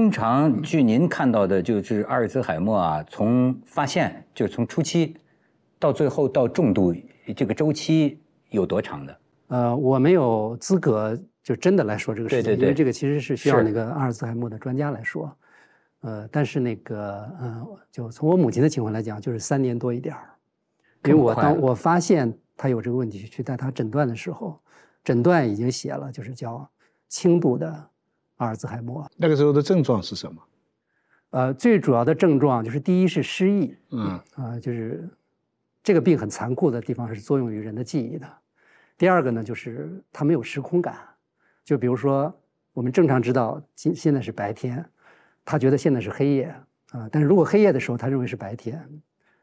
通常据您看到的，就是阿尔兹海默啊，从发现就是从初期到最后到重度，这个周期有多长的？呃，我没有资格就真的来说这个事情，对对对因为这个其实是需要那个阿尔兹海默的专家来说。呃，但是那个，呃，就从我母亲的情况来讲，就是三年多一点儿。因为我当我发现她有这个问题，去带她诊断的时候，诊断已经写了，就是叫轻度的阿尔兹海默。那个时候的症状是什么？呃，最主要的症状就是第一是失忆，嗯啊、就是这个病很残酷的地方是作用于人的记忆的。第二个呢，就是他没有时空感，就比如说我们正常知道今现在是白天，他觉得现在是黑夜啊、但是如果黑夜的时候他认为是白天，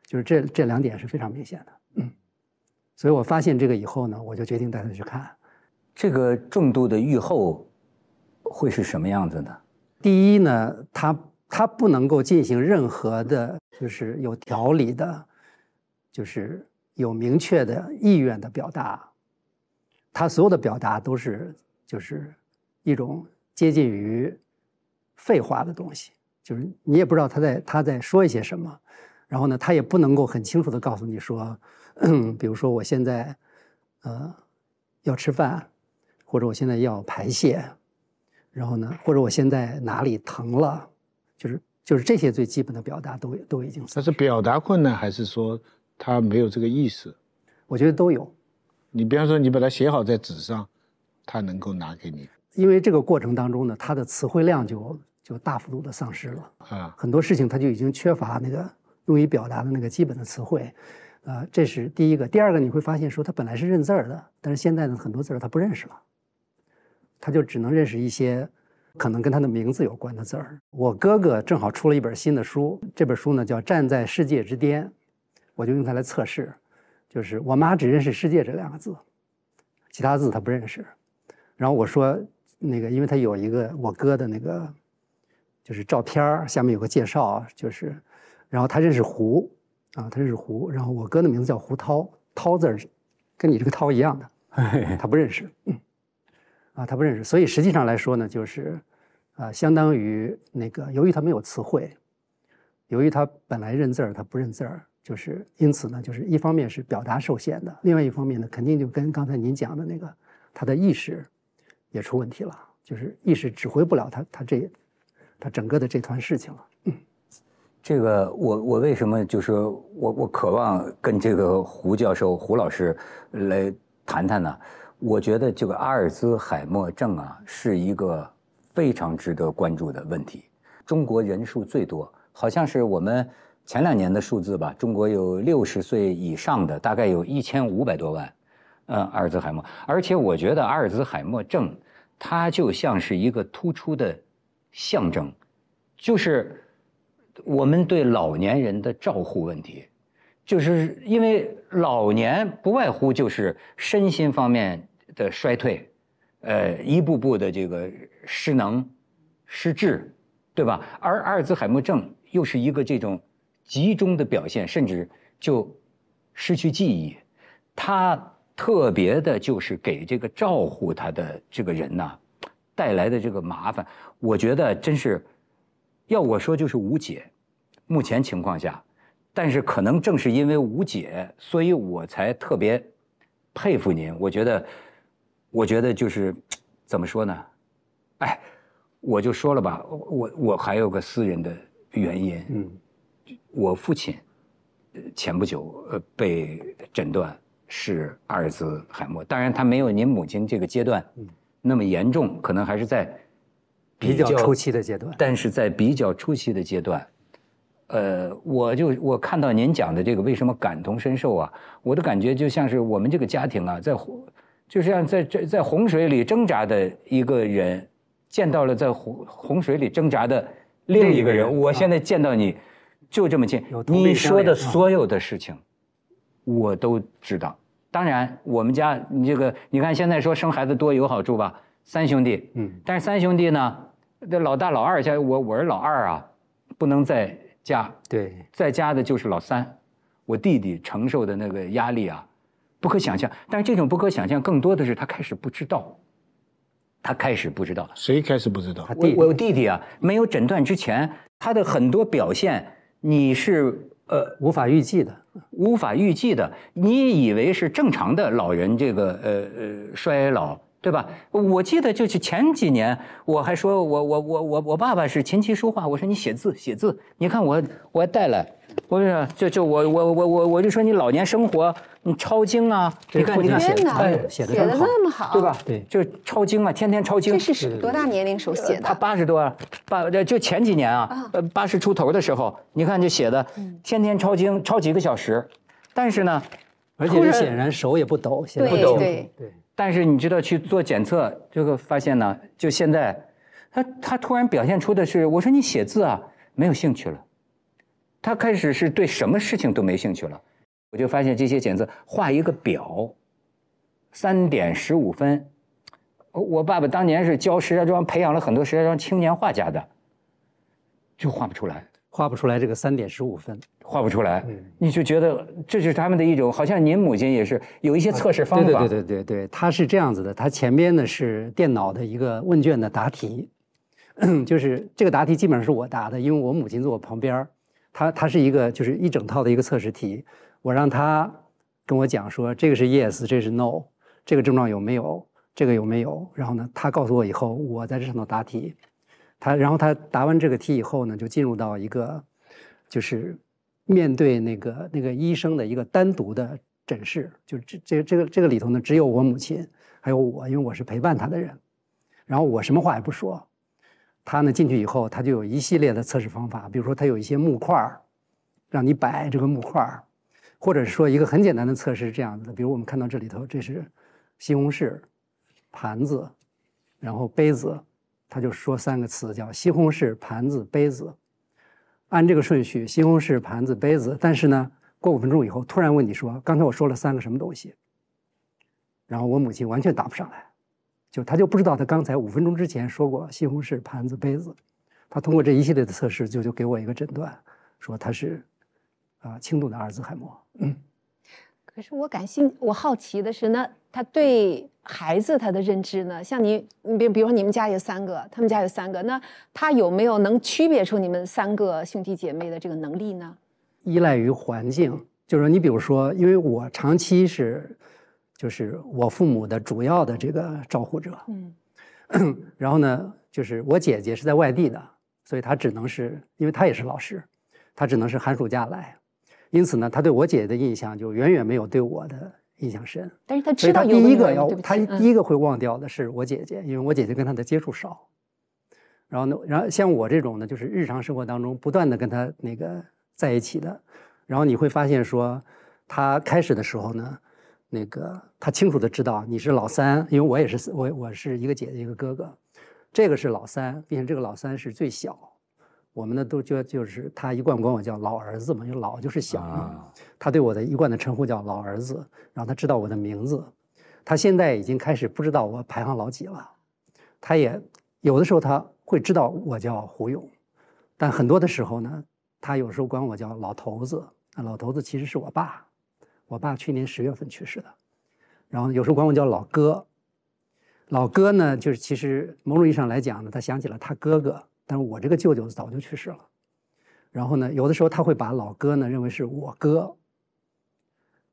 就是这这两点是非常明显的。嗯，所以我发现这个以后呢，我就决定带他去看。这个重度的预后会是什么样子呢？第一呢，他他不能够进行任何的，就是有条理的，就是有明确的意愿的表达。他所有的表达都是就是一种接近于废话的东西，就是你也不知道他在他在说一些什么，然后呢，他也不能够很清楚的告诉你说，比如说我现在呃要吃饭，或者我现在要排泄，然后呢，或者我现在哪里疼了，就是就是这些最基本的表达都都已经丧失，他是表达困难，还是说他没有这个意识？我觉得都有，你比方说，你把它写好在纸上，他能够拿给你因为这个过程当中呢，他的词汇量就就大幅度的丧失了，啊。很多事情他就已经缺乏那个用于表达的那个基本的词汇，啊、这是第一个。第二个，你会发现说他本来是认字儿的，但是现在呢，很多字儿他不认识了，他就只能认识一些可能跟他的名字有关的字儿。我哥哥正好出了一本新的书，这本书呢叫《站在世界之巅》，我就用它来测试，就是我妈只认识“世界”这两个字，其他字她不认识。然后我说那个，因为他有一个我哥的那个就是照片儿下面有个介绍，就是，然后他认识胡啊，他认识胡，然后我哥的名字叫胡涛，涛字儿跟你这个涛一样的，他不认识，嗯，啊，他不认识，所以实际上来说呢，就是啊，相当于那个，由于他没有词汇，由于他本来认字儿，他不认字儿，就是因此呢，就是一方面是表达受限的，另外一方面呢，肯定就跟刚才您讲的那个他的意识也出问题了，就是意识指挥不了他他这他整个的这团事情了。这个我我为什么就是我我渴望跟这个胡教授胡老师来谈谈呢？我觉得这个阿尔兹海默症啊是一个非常值得关注的问题。中国人数最多，好像是我们前两年的数字吧，中国有六十岁以上的大概有一千五百多万，嗯，阿尔兹海默。而且我觉得阿尔兹海默症，它就像是一个突出的象征，就是。我们对老年人的照护问题，就是因为老年不外乎就是身心方面的衰退，呃，一步步的这个失能、失智，对吧？而阿尔兹海默症又是一个这种集中的表现，甚至就失去记忆。它特别的就是给这个照顾他的这个人呐带来的这个麻烦，我觉得真是。要我说就是无解，目前情况下，但是可能正是因为无解，所以我才特别佩服您。我觉得，我觉得就是怎么说呢？哎，我就说了吧，我我还有个私人的原因。嗯，我父亲前不久呃被诊断是阿尔兹海默，当然他没有您母亲这个阶段那么严重，可能还是在。比较初期的阶段，但是在比较初期的阶段，呃，我就我看到您讲的这个为什么感同身受啊？我的感觉就像是我们这个家庭啊，在就像在在在洪水里挣扎的一个人，见到了在洪洪水里挣扎的另一个人。我现在见到你，就这么近，你说的所有的事情，我都知道。当然，我们家你这个，你看现在说生孩子多有好处吧？三兄弟，嗯，但是三兄弟呢？这老大、老二，像我，我是老二啊，不能在家。对，在家的就是老三，我弟弟承受的那个压力啊，不可想象。但是这种不可想象，更多的是他开始不知道，他开始不知道。谁开始不知道他？弟弟我弟弟啊，没有诊断之前，他的很多表现你是呃无法预计的。无法预计的，你以为是正常的老人这个呃呃衰老，对吧？我记得就是前几年我还说我我我我我爸爸是琴棋书画，我说你写字写字，你看我我还带来，我说就就我我我我我就说你老年生活你抄经啊，你看你看写天哪，哎写得真好那么好，对吧？对就抄经啊，天天抄经这。是多大年龄时候写的他的？八十多啊，八就前几年啊，呃八十出头的时候，你看就写的，天天抄经，抄几个小时，但是呢，而且显然手也不抖，写得对很清楚对对，但是你知道去做检测，这个发现呢，就现在，他他突然表现出的是，我说你写字啊没有兴趣了，他开始是对什么事情都没兴趣了，我就发现这些检测画一个表，三点十五分，我我爸爸当年是教石家庄，培养了很多石家庄青年画家的，就画不出来。画不出来这个三点十五分。画不出来，嗯你就觉得这是他们的一种，好像您母亲也是有一些测试方法，对对对对对对，它是这样子的，他前边呢是电脑的一个问卷的答题，就是这个答题基本上是我答的，因为我母亲坐我旁边儿，它它是一个就是一整套的一个测试题，我让他跟我讲说这个是 yes，这是 no，这个症状有没有，这个有没有，然后呢他告诉我以后，我在这上头答题，他然后他答完这个题以后呢，就进入到一个就是面对那个那个医生的一个单独的诊室，就这这这个这个里头呢，只有我母亲还有我，因为我是陪伴他的人，然后我什么话也不说，他呢进去以后，他就有一系列的测试方法，比如说他有一些木块儿，让你摆这个木块儿，或者是说一个很简单的测试是这样子的，比如我们看到这里头，这是西红柿、盘子，然后杯子，他就说三个词叫西红柿、盘子、杯子。按这个顺序，西红柿、盘子、杯子。但是呢，过五分钟以后，突然问你说：“刚才我说了三个什么东西？”然后我母亲完全答不上来，就他就不知道他刚才五分钟之前说过西红柿、盘子、杯子。他通过这一系列的测试，就就给我一个诊断，说他是啊轻度的阿尔兹海默。嗯，可是我感兴，我好奇的是，那他对孩子他的认知呢？像你，你比比如说你们家有三个，他们家有三个，那他有没有能区别出你们三个兄弟姐妹的这个能力呢？依赖于环境，就是说你比如说，因为我长期是就是我父母的主要的这个照护者，嗯 然后呢，就是我姐姐是在外地的，所以她只能是因为她也是老师，她只能是寒暑假来，因此呢，她对我姐姐的印象就远远没有对我的印象深。但是她知道有第一个要她嗯第一个会忘掉的是我姐姐，因为我姐姐跟她的接触少。然后呢，然后像我这种呢，就是日常生活当中不断的跟她那个在一起的，然后你会发现说，她开始的时候呢，那个他清楚的知道你是老三，因为我也是我我是一个姐姐一个哥哥，这个是老三，并且这个老三是最小。我们呢都就就是他一贯管我叫老儿子嘛，因为老就是小嘛。啊，他对我的一贯的称呼叫老儿子，然后他知道我的名字。他现在已经开始不知道我排行老几了，他也有的时候他会知道我叫胡勇，但很多的时候呢，他有时候管我叫老头子。那老头子其实是我爸，我爸去年十月份去世的。然后有时候管我叫老哥，老哥呢，就是其实某种意义上来讲呢，他想起了他哥哥，但是我这个舅舅早就去世了。然后呢，有的时候他会把老哥呢认为是我哥，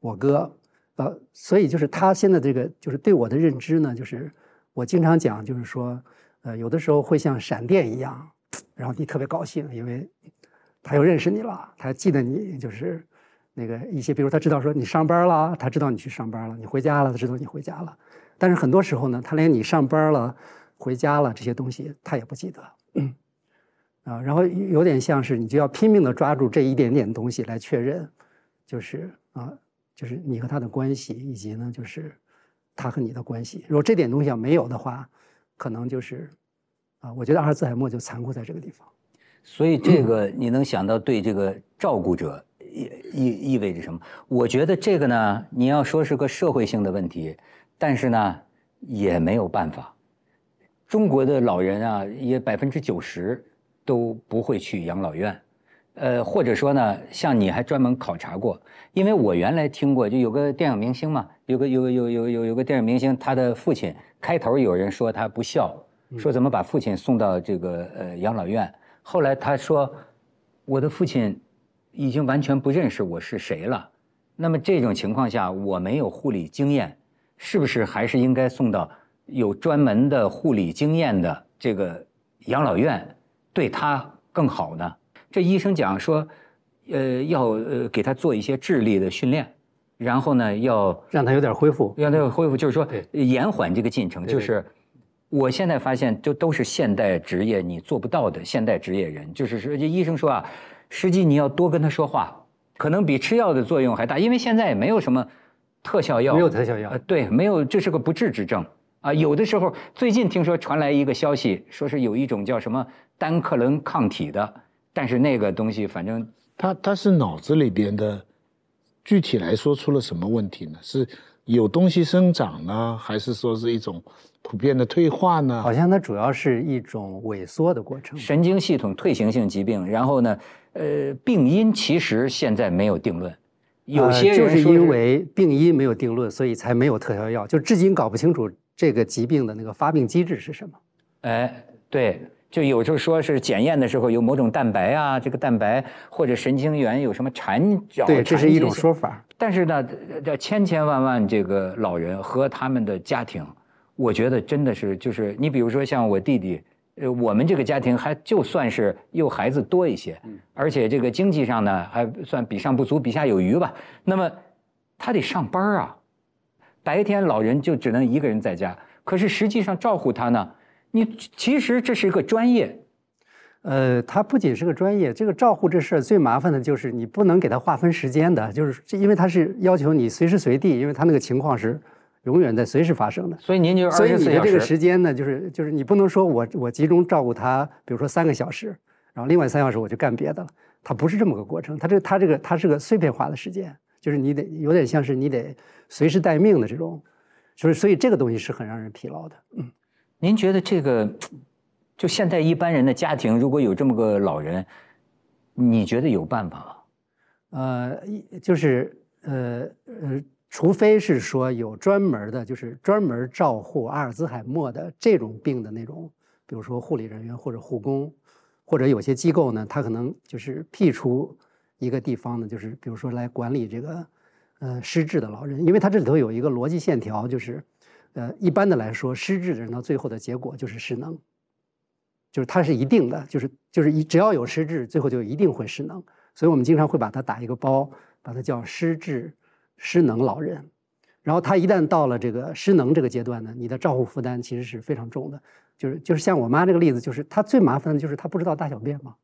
我哥，呃，所以就是他现在这个就是对我的认知呢，就是我经常讲，就是说，呃，有的时候会像闪电一样，然后你特别高兴，因为他又认识你了，他记得你，就是那个一些，比如他知道说你上班了，他知道你去上班了，你回家了，他知道你回家了。但是很多时候呢，他连你上班了、回家了这些东西他也不记得，嗯，啊，然后有点像是你就要拼命的抓住这一点点东西来确认，就是啊，就是你和他的关系，以及呢，就是他和你的关系。如果这点东西要没有的话，可能就是啊，我觉得阿尔兹海默就残酷在这个地方。所以这个你能想到对这个照顾者意意意味着什么？我觉得这个呢，你要说是个社会性的问题，但是呢，也没有办法。中国的老人啊，也百分之九十都不会去养老院，呃，或者说呢，像你还专门考察过，因为我原来听过，就有个电影明星嘛，有个有个有有有有个电影明星，他的父亲开头有人说他不孝，说怎么把父亲送到这个呃养老院，后来他说，我的父亲已经完全不认识我是谁了。那么这种情况下，我没有护理经验，是不是还是应该送到有专门的护理经验的这个养老院，对他更好呢？这医生讲说，呃，要呃给他做一些智力的训练，然后呢要让他有点恢复。让他有恢复，就是说延缓这个进程。就是我现在发现，就都是现代职业你做不到的现代职业人，就是说，这医生说啊，实际你要多跟他说话，可能比吃药的作用还大，因为现在也没有什么特效药，没有特效药呃，对，没有，这是个不治之症啊。有的时候，最近听说传来一个消息，说是有一种叫什么单克伦抗体的，但是那个东西反正他他是脑子里边的，具体来说出了什么问题呢？是有东西生长呢，还是说是一种普遍的退化呢？好像它主要是一种萎缩的过程。神经系统退行性疾病，然后呢，呃，病因其实现在没有定论，有些呃就是因为病因没有定论，所以才没有特效药，就至今搞不清楚这个疾病的那个发病机制是什么。哎，对，就有时候说是检验的时候有某种蛋白啊，这个蛋白或者神经元有什么缠绕，对，这是一种说法。但是呢，这千千万万这个老人和他们的家庭，我觉得真的是就是你比如说像我弟弟，呃，我们这个家庭还就算是又孩子多一些，而且这个经济上呢还算比上不足，比下有余吧。那么他得上班啊，白天老人就只能一个人在家，可是实际上照顾他呢，你其实这是一个专业，呃，他不仅是个专业，这个照护这事儿最麻烦的就是你不能给他划分时间的，就是因为他是要求你随时随地，因为他那个情况是永远在随时发生的。所以您就所以你的这个时。间呢，就是就是你不能说我我集中照顾他，比如说三个小时，然后另外三小时我就干别的了，它不是这么个过程，它这它这个它是个碎片化的时间，就是你得有点像是你得随时待命的这种，就是所以这个东西是很让人疲劳的。嗯，您觉得这个，就现在一般人的家庭，如果有这么个老人，你觉得有办法吗？呃，就是呃呃，除非是说有专门的，就是专门照护阿尔兹海默的这种病的那种，比如说护理人员或者护工，或者有些机构呢，他可能就是辟出一个地方呢，就是比如说来管理这个呃失智的老人，因为它这里头有一个逻辑线条，就是呃一般的来说，失智的人到最后的结果就是失能，就是它是一定的，就是就是一只要有失智，最后就一定会失能。所以我们经常会把它打一个包，把它叫失智失能老人。然后他一旦到了这个失能这个阶段呢，你的照护负担其实是非常重的。就是就是像我妈这个例子，就是她最麻烦的就是她不知道大小便嘛，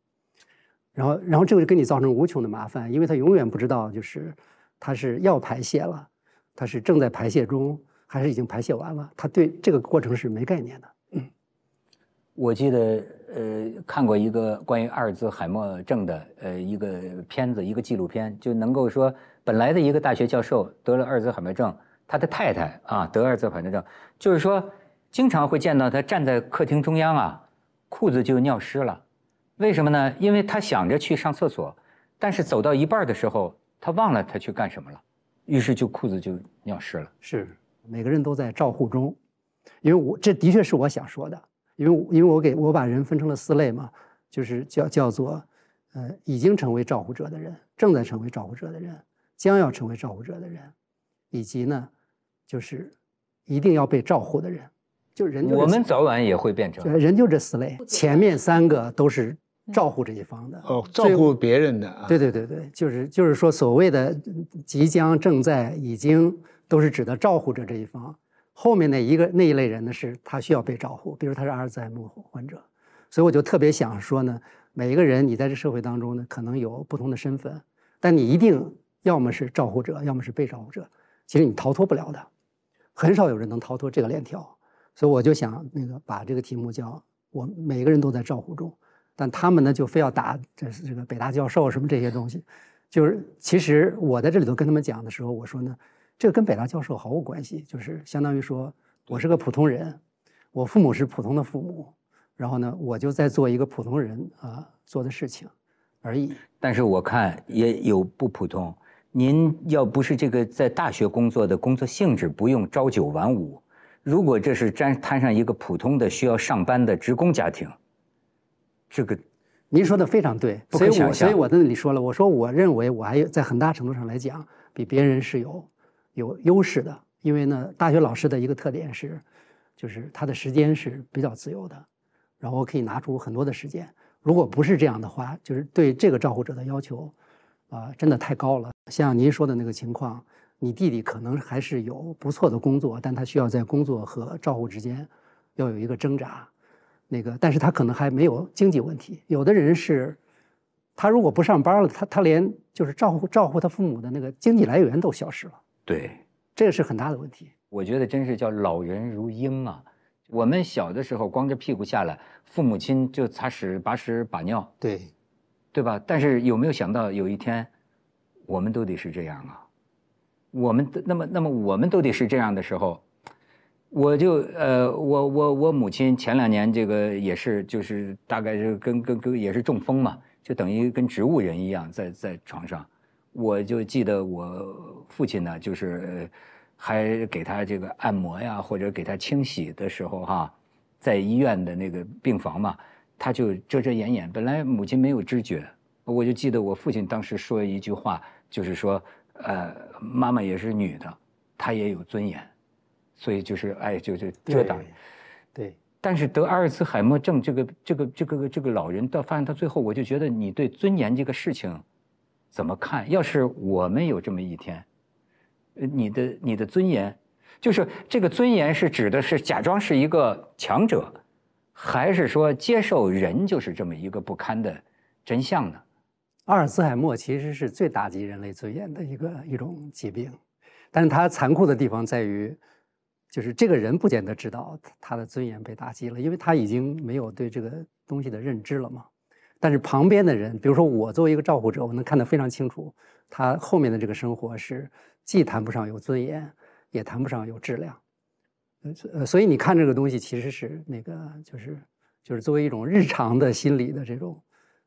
然后然后这个就给你造成无穷的麻烦，因为她永远不知道就是她是要排泄了，她是正在排泄中，还是已经排泄完了，她对这个过程是没概念的。嗯我记得呃看过一个关于阿尔兹海默症的呃一个片子，一个纪录片，就能够说本来的一个大学教授得了阿尔兹海默症，他的太太啊得阿尔兹海默症，就是说经常会见到他站在客厅中央啊，裤子就尿湿了，为什么呢？因为他想着去上厕所，但是走到一半的时候，他忘了他去干什么了，于是就裤子就尿湿了。是每个人都在照护中，因为我这的确是我想说的，因为因为我给我把人分成了四类嘛，就是叫叫做，呃，已经成为照护者的人，正在成为照护者的人，将要成为照护者的人，以及呢，就是一定要被照护的人，就人就我们早晚也会变成呃人就这四类，前面三个都是照护这一方的，哦，照最顾别人的啊。对对对对，就是就是说，所谓的即将、正在、已经，都是指的照护者这一方。后面那一个那一类人呢，是他需要被照护，比如他是阿尔兹海默患者。所以我就特别想说呢，每一个人你在这社会当中呢，可能有不同的身份，但你一定要么是照护者，要么是被照护者。其实你逃脱不了的，很少有人能逃脱这个链条。所以我就想那个把这个题目叫“我每个人都在照护中”。但他们呢就非要打这是这个北大教授什么这些东西，就是其实我在这里头跟他们讲的时候，我说呢，这个跟北大教授毫无关系，就是相当于说我是个普通人，我父母是普通的父母，然后呢，我就在做一个普通人啊做的事情而已。但是我看也有不普通。您要不是这个在大学工作的工作性质不用朝九晚五，如果这是沾摊上一个普通的需要上班的职工家庭，这个您说的非常对，不所以我所以我在那里说了，我说我认为我还有在很大程度上来讲，比别人是有有优势的，因为呢，大学老师的一个特点是，就是他的时间是比较自由的，然后我可以拿出很多的时间。如果不是这样的话，就是对这个照顾者的要求，啊、真的太高了。像您说的那个情况，你弟弟可能还是有不错的工作，但他需要在工作和照顾之间要有一个挣扎。那个，但是他可能还没有经济问题。有的人是，他如果不上班了，他他连就是照顾照顾他父母的那个经济来源都消失了，对，这个是很大的问题。我觉得真是叫老人如鹰啊。我们小的时候光着屁股下来，父母亲就擦屎把屎把尿，对，对吧？但是有没有想到有一天，我们都得是这样啊？我们那么那么我们都得是这样的时候，我就呃，我我我母亲前两年这个也是，就是大概是跟跟跟也是中风嘛，就等于跟植物人一样在在床上。我就记得我父亲呢，就是还给他这个按摩呀，或者给他清洗的时候哈，在医院的那个病房嘛，他就遮遮掩掩。本来母亲没有知觉，我就记得我父亲当时说一句话，就是说，呃，妈妈也是女的，她也有尊严，所以就是哎，就就遮挡。对，但是得阿尔茨海默症这个这个这个这个老人到发现到最后，我就觉得你对尊严这个事情怎么看？要是我们有这么一天，呃，你的你的尊严，就是这个尊严是指的是假装是一个强者，还是说接受人就是这么一个不堪的真相呢？阿尔兹海默其实是最打击人类尊严的一个一种疾病，但是它残酷的地方在于，就是这个人不见得知道他他的尊严被打击了，因为他已经没有对这个东西的认知了嘛。但是旁边的人，比如说我作为一个照顾者，我能看得非常清楚，他后面的这个生活是既谈不上有尊严，也谈不上有质量。呃呃，所以你看这个东西其实是那个就是就是作为一种日常的心理的这种，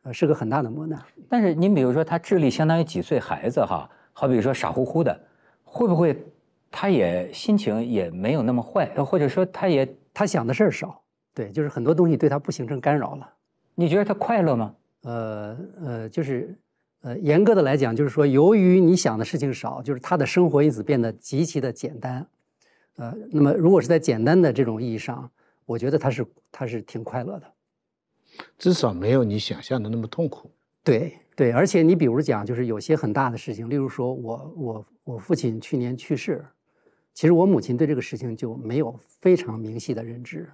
呃，是个很大的磨难。但是您比如说他智力相当于几岁孩子哈，好比说傻乎乎的，会不会他也心情也没有那么坏，或者说他也他想的事儿少，对，就是很多东西对他不形成干扰了。你觉得他快乐吗？呃呃，就是呃，严格的来讲，就是说，由于你想的事情少，就是他的生活因此变得极其的简单。呃，那么如果是在简单的这种意义上，我觉得他是他是挺快乐的。至少没有你想象的那么痛苦。对对，而且你比如讲，就是有些很大的事情，例如说我我我父亲去年去世，其实我母亲对这个事情就没有非常明细的认知，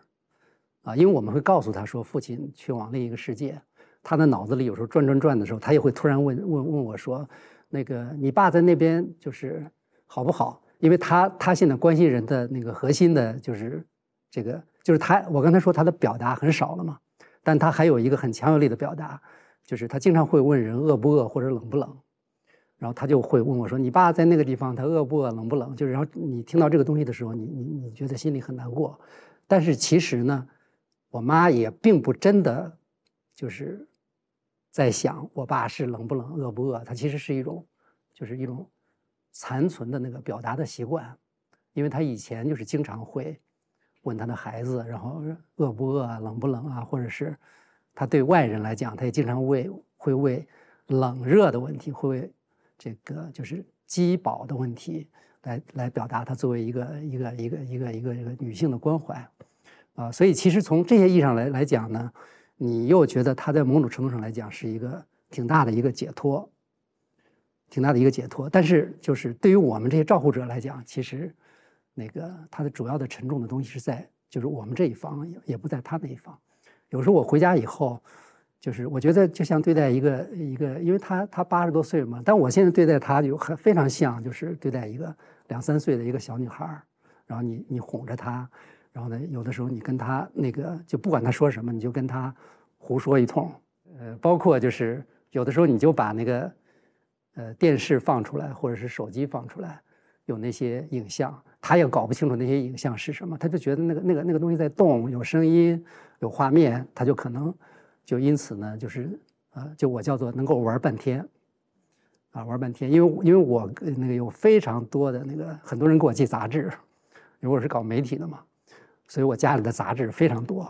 啊，因为我们会告诉他说父亲去往另一个世界，他的脑子里有时候转转转的时候，他也会突然问问问我说，那个你爸在那边就是好不好？因为他他现在关心人的那个核心的就是这个，就是他我刚才说他的表达很少了嘛，但他还有一个很强有力的表达。就是他经常会问人饿不饿或者冷不冷，然后他就会问我说：“你爸在那个地方，他饿不饿、冷不冷？”就是然后你听到这个东西的时候，你你你觉得心里很难过，但是其实呢，我妈也并不真的就是在想我爸是冷不冷、饿不饿，他其实是一种就是一种残存的那个表达的习惯，因为他以前就是经常会问他的孩子，然后饿不饿啊、冷不冷啊，或者是。他对外人来讲，他也经常为会为冷热的问题，会为这个就是饥饱的问题来来表达他作为一个一个一个一个一个一个女性的关怀啊。所以其实从这些意义上来来讲呢，你又觉得他在某种程度上来讲是一个挺大的一个解脱，挺大的一个解脱。但是就是对于我们这些照护者来讲，其实那个他的主要的沉重的东西是在就是我们这一方，也也不在他那一方。有时候我回家以后，就是我觉得就像对待一个一个，因为他他八十多岁嘛，但我现在对待他就很非常像，就是对待一个两三岁的一个小女孩，然后你你哄着她，然后呢，有的时候你跟她那个就不管她说什么，你就跟她胡说一通，呃，包括就是有的时候你就把那个呃电视放出来，或者是手机放出来，有那些影像，他也搞不清楚那些影像是什么，他就觉得那个那个那个东西在动，有声音。有画面，他就可能就因此呢，就是呃，就我叫做能够玩半天，啊，玩半天，因为因为我那个有非常多的那个很多人给我寄杂志，因为我是搞媒体的嘛，所以我家里的杂志非常多。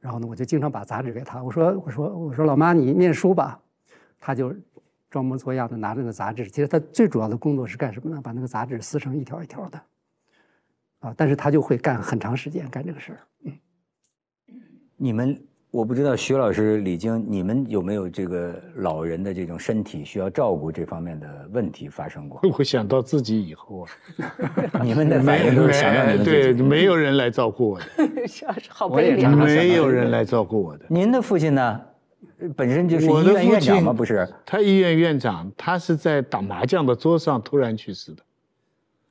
然后呢，我就经常把杂志给他，我说我说我说老妈你念书吧，他就装模作样的拿着那个杂志。其实他最主要的工作是干什么呢？把那个杂志撕成一条一条的，啊，但是他就会干很长时间干这个事儿。嗯，你们我不知道徐老师、李菁，你们有没有这个老人的这种身体需要照顾这方面的问题发生过？我想到自己以后啊，你们的反应都是想到你对，没有人来照顾我的，没有人来照顾我的。您的父亲呢？本身就是医院我的父亲院长吗？不是，他医院院长，他是在打麻将的桌上突然去世的，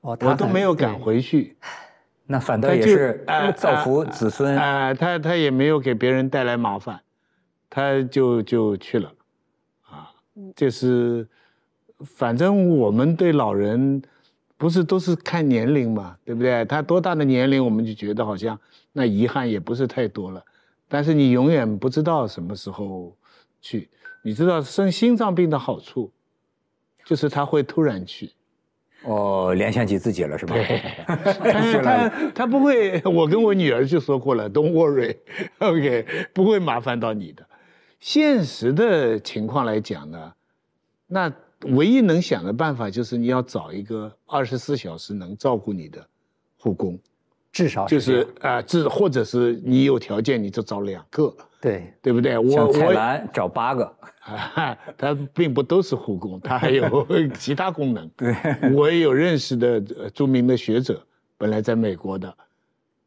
哦，他我都没有敢回去。那反倒就也是呃造福子孙。啊、他他也没有给别人带来麻烦，他就就去了，啊，这是，反正我们对老人，不是都是看年龄嘛，对不对？他多大的年龄，我们就觉得好像那遗憾也不是太多了，但是你永远不知道什么时候去，你知道生心脏病的好处，就是他会突然去。哦，联想起自己了是吧？他 是他他不会，我跟我女儿就说过了，Don't worry，OK，、不会麻烦到你的。现实的情况来讲呢，那唯一能想的办法就是你要找一个二十四小时能照顾你的护工，至少就是啊，至、或者是你有条件你就找两个，对对不对？我我澜找八个，啊，他并不都是护工，他还有 其他功能。对，我也有认识的呃著名的学者，本来在美国的，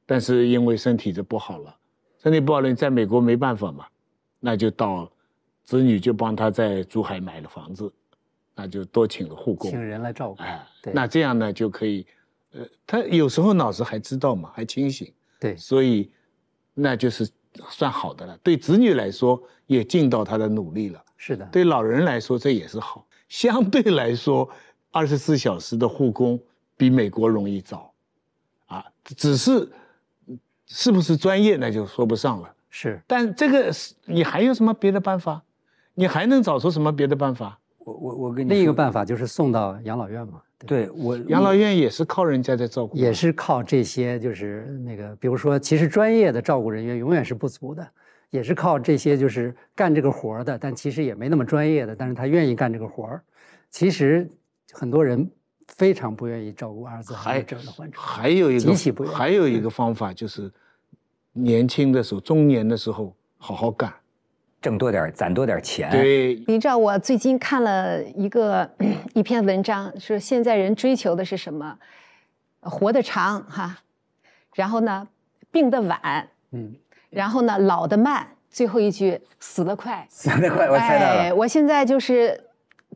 但是因为身体就不好了，身体不好了，你在美国没办法嘛，那就到子女就帮他在珠海买了房子，那就多请了护工请，人来照顾。哎，对那这样呢就可以，呃，他有时候脑子还知道嘛，还清醒，对，所以那就是算好的了。对子女来说也尽到他的努力了。是的，对老人来说这也是好。相对来说，二十四小时的护工比美国容易找，啊，只是是不是专业那就说不上了。是但这个是你还有什么别的办法？你还能找出什么别的办法？我我我跟你另一个办法就是送到养老院嘛。对对我养老院也是靠人家在照顾啊，也是靠这些，就是那个，比如说，其实专业的照顾人员永远是不足的，也是靠这些就是干这个活儿的，但其实也没那么专业的，但是他愿意干这个活儿。其实很多人非常不愿意照顾阿尔兹海默症的患者，还有一个极其不愿意还有一个方法就是，年轻的时候、中年的时候好好干。挣多点，攒多点钱。，对，你知道我最近看了一个 一篇文章，说现在人追求的是什么？活得长哈，然后呢，病得晚，嗯，然后呢，老得慢，最后一句死得快。死得快，我猜到哎，了。我现在就是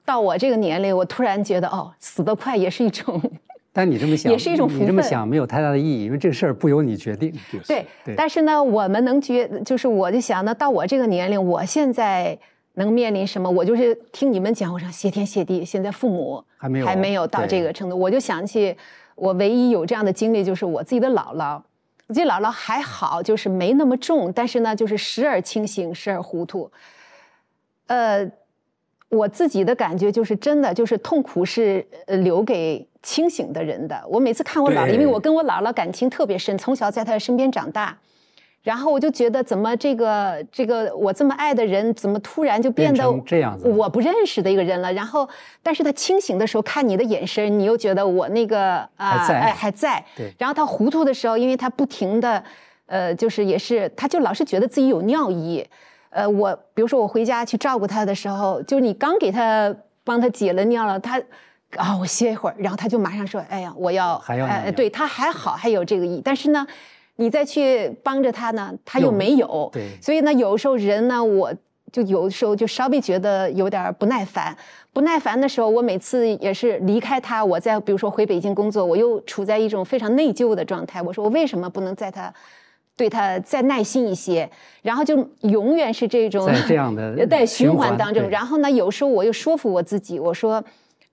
到我这个年龄，我突然觉得哦，死得快也是一种但你这么想也是一种福你这么想没有太大的意义，因为这个事儿不由你决定。就是对，对但是呢，我们能觉，就是我就想呢，到我这个年龄，我现在能面临什么？我就是听你们讲，我说谢天谢地，现在父母还没有还没有到这个程度，我就想起我唯一有这样的经历，就是我自己的姥姥。我自己姥姥还好，就是没那么重，但是呢，就是时而清醒，时而糊涂。呃，我自己的感觉就是，真的就是痛苦是呃留给清醒的人的。我每次看我姥姥，因为我跟我姥姥感情特别深，从小在她身边长大，然后我就觉得，怎么这个这个我这么爱的人，怎么突然就变变得这样子我不认识的一个人了？然后，但是他清醒的时候看你的眼神，你又觉得我那个啊还在哎还在。对然后他糊涂的时候，因为他不停的，呃，就是也是，他就老是觉得自己有尿意。呃，我比如说我回家去照顾他的时候，就你刚给他帮他解了尿了，他啊，我歇一会儿，然后他就马上说，哎呀，我要哎还要对他还好，还有这个意，但是呢，你再去帮着他呢，他又又没有。对所以呢，有时候人呢，我就有时候就稍微觉得有点不耐烦。不耐烦的时候，我每次也是离开他，我在比如说回北京工作，我又处在一种非常内疚的状态。我说我为什么不能在他对他再耐心一些？然后就永远是这种在这样的 在循环当中。然后呢，有时候我又说服我自己，我说。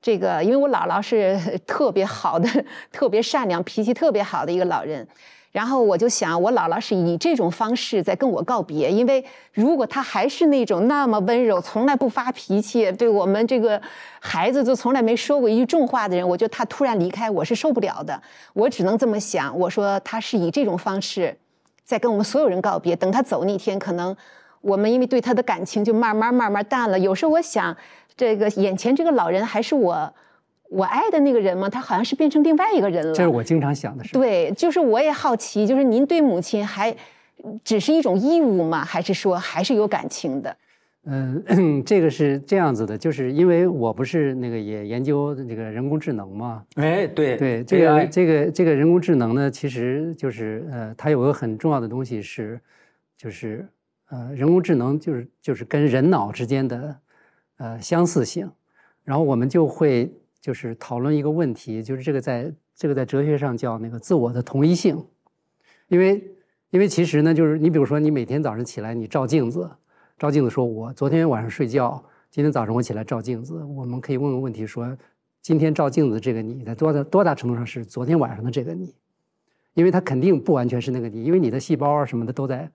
这个，因为我姥姥是 特别好的、特别善良、脾气特别好的一个老人，然后我就想，我姥姥是以这种方式在跟我告别，因为如果她还是那种那么温柔、从来不发脾气，对我们这个孩子就从来没说过一句重话的人，我觉得她突然离开，我是受不了的。我只能这么想，我说她是以这种方式在跟我们所有人告别。等他走那天，可能我们因为对他的感情就慢慢慢慢淡了。有时候我想，这个眼前这个老人还是我我爱的那个人吗？他好像是变成另外一个人了。这是我经常想的事。对，就是我也好奇，就是您对母亲还只是一种义务吗？还是说还是有感情的？嗯，这个是这样子的，就是因为我不是那个也研究这个人工智能嘛。哎，对对，这个这个这个人工智能呢，其实就是呃，它有个很重要的东西是，就是呃，人工智能就是就是跟人脑之间的呃相似性，然后我们就会就是讨论一个问题，就是这个在这个在哲学上叫那个自我的同一性，因为因为其实呢，就是你比如说你每天早上起来你照镜子。照镜子说：“我昨天晚上睡觉，今天早上我起来照镜子。我们可以问个问题：说今天照镜子这个你，在多大多大程度上是昨天晚上的这个你？因为它肯定不完全是那个你，因为你的细胞啊什么的都在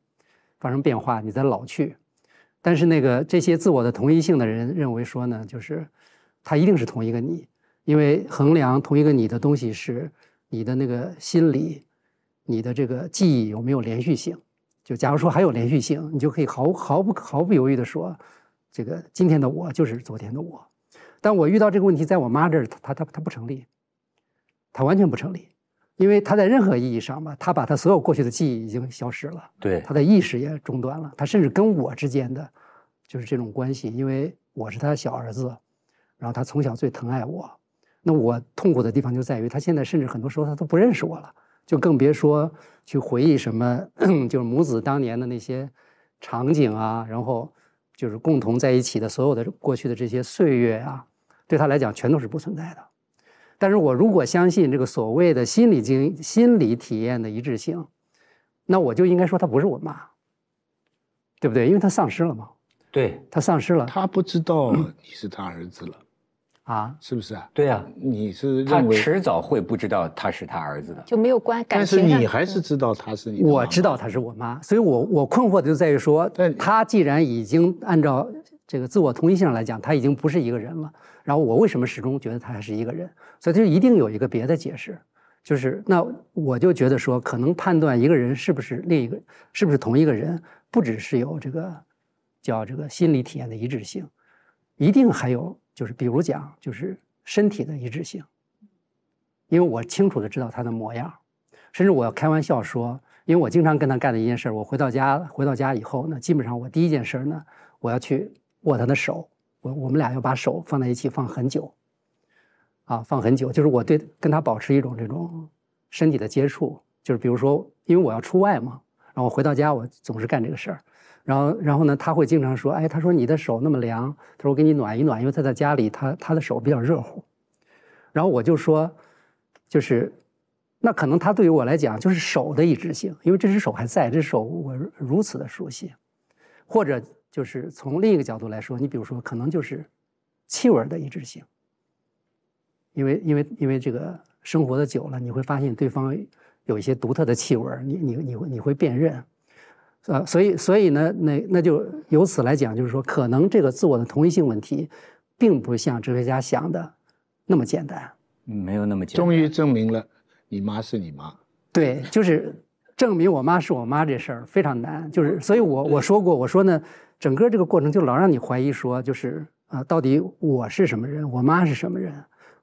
发生变化，你在老去。但是那个这些自我的同一性的人认为说呢，就是它一定是同一个你，因为衡量同一个你的东西是你的那个心理，你的这个记忆有没有连续性。”就假如说还有连续性，你就可以毫毫不毫不犹豫地说，这个今天的我就是昨天的我。但我遇到这个问题，在我妈这儿，她她她不成立，她完全不成立，因为她在任何意义上吧，她把她所有过去的记忆已经消失了，对，她的意识也中断了，她甚至跟我之间的就是这种关系，因为我是她的小儿子，然后她从小最疼爱我，那我痛苦的地方就在于，她现在甚至很多时候她都不认识我了。就更别说去回忆什么，就是母子当年的那些场景啊，然后就是共同在一起的所有的过去的这些岁月啊，对他来讲全都是不存在的。但是我如果相信这个所谓的心理经心理体验的一致性，那我就应该说他不是我妈，对不对？因为他丧失了嘛。对，他丧失了。他不知道 你是他儿子了。啊，是不是啊？对啊，你是他迟早会不知道他是他儿子的，就没有关。但是你还是知道他是你。我知道他是我妈，所以我我困惑的就在于说，他既然已经按照这个自我同一性来讲，他已经不是一个人了，然后我为什么始终觉得他还是一个人？所以他就一定有一个别的解释，就是那我就觉得说，可能判断一个人是不是另一个，是不是同一个人，不只是有这个叫这个心理体验的一致性，一定还有。就是比如讲，就是身体的一致性，因为我清楚的知道他的模样，甚至我要开玩笑说，因为我经常跟他干的一件事，我回到家回到家以后呢，基本上我第一件事呢，我要去握他的手，我我们俩要把手放在一起放很久，啊，放很久，就是我对跟他保持一种这种身体的接触，就是比如说，因为我要出外嘛，然后回到家我总是干这个事儿。然后，然后呢？他会经常说：“哎，他说你的手那么凉，他说我给你暖一暖，因为他在家里，他他的手比较热乎。”然后我就说：“就是，那可能他对于我来讲就是手的一致性，因为这只手还在，这只手我如此的熟悉。或者就是从另一个角度来说，你比如说，可能就是气味的一致性，因为因为因为这个生活的久了，你会发现对方有一些独特的气味，你你你会你会辨认。”呃，所以，所以呢，那那就由此来讲，就是说，可能这个自我的同一性问题，并不像哲学家想的那么简单。没有那么简单。终于证明了你妈是你妈。对，就是证明我妈是我妈这事儿非常难。就是，所以我我说过，我说呢，整个这个过程就老让你怀疑，说就是啊，到底我是什么人，我妈是什么人，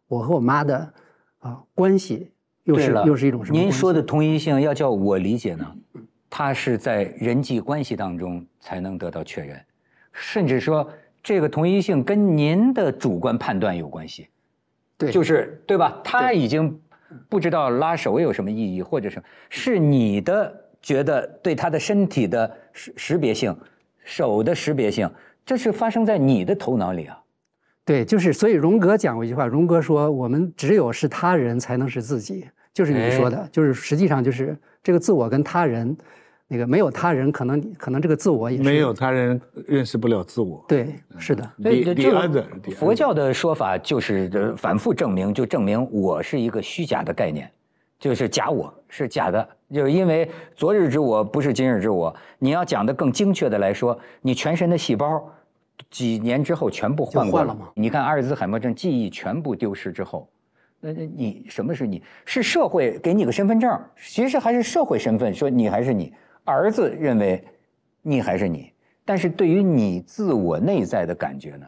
我和我妈的啊关系又是又是一种什么？您说的同一性，要叫我理解呢？它是在人际关系当中才能得到确认，甚至说这个同一性跟您的主观判断有关系，对，就是对吧？他已经不知道拉手有什么意义，或者是是你的觉得对他的身体的识识别性，手的识别性，这是发生在你的头脑里啊。对，就是所以荣格讲过一句话，荣格说我们只有是他人才能是自己，就是你说的，就是实际上就是这个自我跟他人。那个没有他人，可能可能这个自我也没有他人认识不了自我。对，是的。对，这个佛教的说法就是反复证明，就证明我是一个虚假的概念，就是假我是假的，就是因为昨日之我不是今日之我。你要讲的更精确的来说，你全身的细胞几年之后全部换过了吗？你看阿尔兹海默症记忆全部丢失之后，那那你什么是你？是社会给你个身份证，其实还是社会身份说你还是你。儿子认为你还是你，但是对于你自我内在的感觉呢，